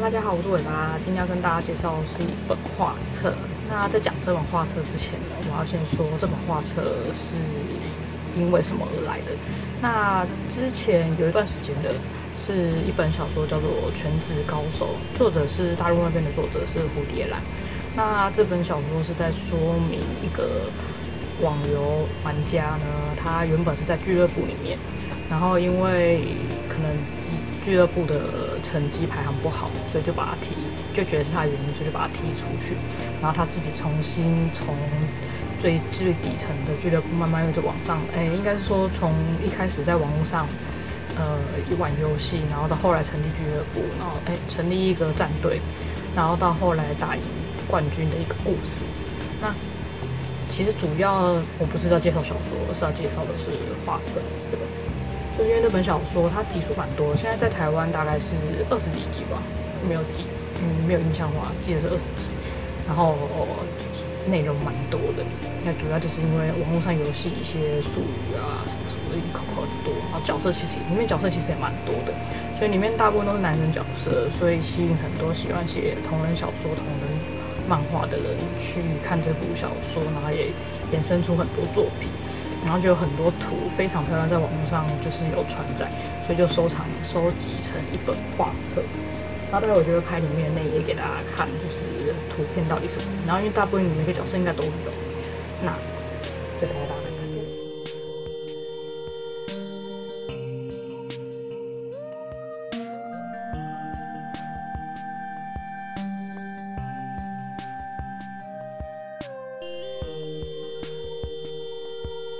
大家好，我是尾巴。今天要跟大家介绍的是一本画册。那在讲这本画册之前呢，我要先说这本画册是因为什么而来的。那之前有一段时间的是一本小说叫做《全职高手》，作者是大陆那边的作者是蝴蝶兰。那这本小说是在说明一个网游玩家呢，他原本是在俱乐部里面，然后因为可能俱乐部的成绩排行不好，所以就把他踢，就觉得是他的原因，所以就把他踢出去。然后他自己重新从最最底层的俱乐部慢慢又在往上，哎，应该是说从一开始在网络上，呃，一玩游戏，然后到后来成立俱乐部，然后哎，成立一个战队，然后到后来打赢冠军的一个故事。那其实主要我不是要介绍小说，而是要介绍的是画册这个。就因为那本小说它集数蛮多，现在在台湾大概是二十几集吧，没有记，嗯，没有印象的话，记得是二十集。然后内容蛮多的，那主要就是因为网络上游戏一些术语啊什么什么的口口很多，然后角色其实里面角色其实也蛮多的，所以里面大部分都是男生角色，所以吸引很多喜欢写同人小说、同人漫画的人去看这部小说，然后也衍生出很多作品。然后就有很多图非常漂亮，在网络上就是有传载，所以就收藏收集成一本画册。那待会我就会拍里面那一页给大家看，就是图片到底什么。然后因为大部分每个角色应该都有，那就大家。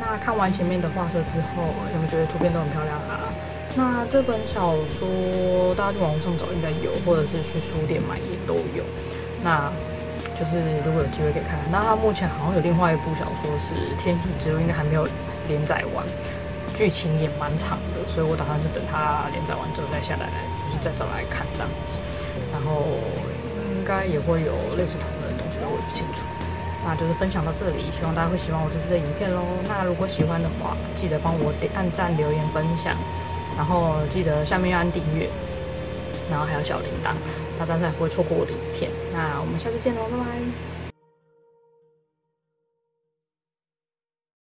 那看完前面的画册之后，有没有觉得图片都很漂亮啊？那这本小说大家去网上找应该有，或者是去书店买也都有。那就是如果有机会可以看。那它目前好像有另外一部小说是《天气之路》，应该还没有连载完，剧情也蛮长的，所以我打算是等它连载完之后再下来，就是再找来看这样子。然后应该也会有类似那就是分享到这里，希望大家会喜欢我这次的影片喽。那如果喜欢的话，记得帮我点按赞、留言、分享，然后记得下面要按订阅，然后还有小铃铛，那大家才不会错过我的影片。那我们下次见喽，拜拜。